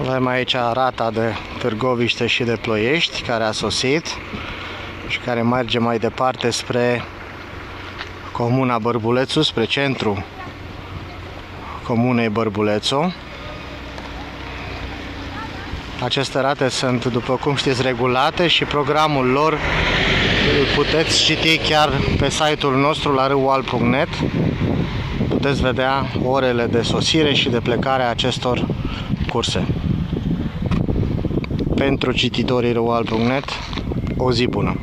Avem aici rata de Târgoviște și de Ploiești care a sosit și care merge mai departe spre comuna Bărbulețu, spre centru comunei Bărbulețu. Aceste rate sunt, după cum știți, regulate și programul lor îl puteți citi chiar pe site-ul nostru la râual.net. Puteți vedea orele de sosire și de plecare a acestor curse. Pentru cititorii râual.net, o zi bună!